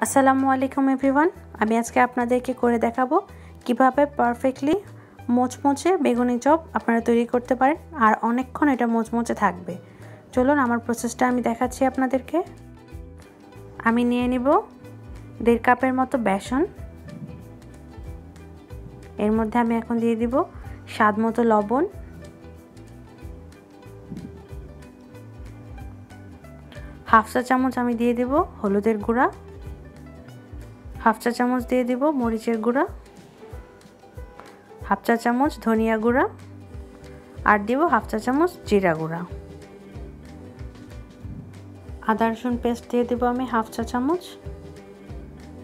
আসসালামু আলাইকুম এভরিওয়ান। আমি আজকে আপনাদেরকে করে দেখাবো কীভাবে পারফেক্টলি মোচমোচে বেগুনি চপ আপনারা তৈরি করতে পারেন আর অনেকক্ষণ এটা মোচমোচে থাকবে। চলুন, আমার প্রসেসটা আমি দেখাচ্ছি আপনাদেরকে। আমি নিয়ে নিব দেড় কাপের মতো বেসন। এর মধ্যে আমি এখন দিয়ে দিব স্বাদ মতো লবণ। হাফ চা চামচ আমি দিয়ে দেব হলুদের গুঁড়া। হাফ চা চামচ দিয়ে দিব মরিচের গুঁড়া, হাফ চা চামচ ধনিয়া গুঁড়া, আর দিব হাফ চা চামচ জিরা গুঁড়া। আদা রসুন পেস্ট দিয়ে দেবো আমি হাফ চা চামচ।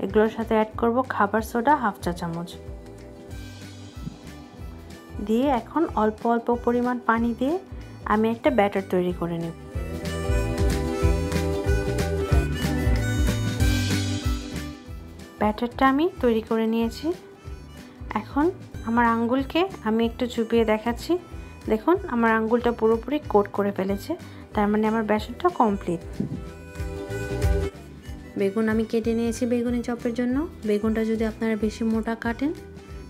এগুলোর সাথে অ্যাড করব খাবার সোডা হাফ চা চামচ। দিয়ে এখন অল্প অল্প পরিমাণ পানি দিয়ে আমি একটা ব্যাটার তৈরি করে নেব। ব্যাটারটা আমি তৈরি করে নিয়েছি। এখন আমার আঙ্গুলকে আমি একটু চুপিয়ে দেখাচ্ছি। দেখুন, আমার আঙ্গুলটা পুরোপুরি কোট করে ফেলেছে, তার মানে আমার বেসনটা কমপ্লিট। বেগুন আমি কেটে নিয়েছি বেগুনি চপের জন্য। বেগুনটা যদি আপনারা বেশি মোটা কাটেন,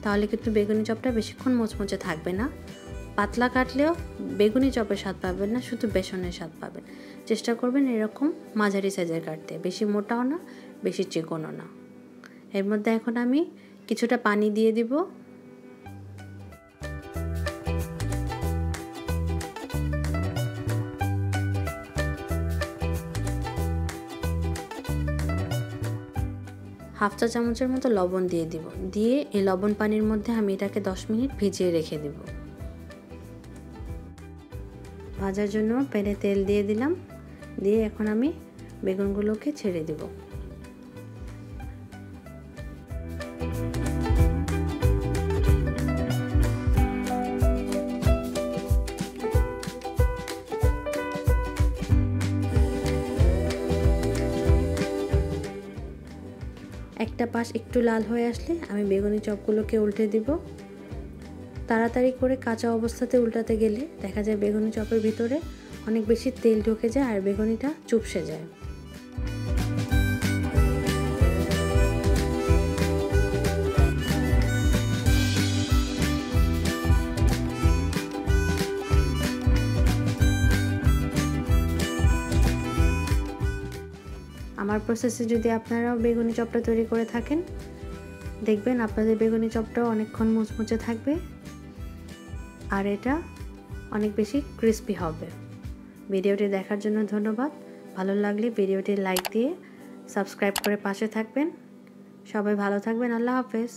তাহলে কিন্তু বেগুনি চপটা বেশিক্ষণ মোচমোচে থাকবে না। পাতলা কাটলেও বেগুনি চপের স্বাদ পাবেন না, শুধু বেসনের স্বাদ পাবেন। চেষ্টা করবেন এরকম মাঝারি সাইজের কাটতে। বেশি মোটাও না, বেশি চিকনও না। এর মধ্যে এখন আমি কিছুটা পানি দিয়ে দিব। হাফ চা চামচের মতো লবণ দিয়ে দিব। দিয়ে এই লবণ পানির মধ্যে আমি এটাকে দশ মিনিট ভিজিয়ে রেখে দিব। ভাজার জন্য প্যানে তেল দিয়ে দিলাম। দিয়ে এখন আমি বেগুনগুলোকে ছেড়ে দেবো। একটা পাশ একটু লাল হয়ে আসলে আমি বেগুনি চপগুলোকে উল্টে দিব। তাড়াতাড়ি করে কাঁচা অবস্থাতে উল্টাতে গেলে দেখা যায় বেগুনি চপের ভিতরে অনেক বেশি তেল ঢুকে যায় আর বেগুনিটা চুপসে যায়। আমার প্রসেসে যদি আপনারাও বেগুনি চপটা তৈরি করে থাকেন, দেখবেন আপনাদের বেগুনি চপটাও অনেকক্ষণ মুচমুচে থাকবে। আর এটা অনেক বেশি ক্রিস্পি হবে। ভিডিওটি দেখার জন্য ধন্যবাদ। ভালো লাগলে ভিডিওটি লাইক দিয়ে সাবস্ক্রাইব করে পাশে থাকবেন। সবাই ভালো থাকবেন। আল্লাহ হাফেজ।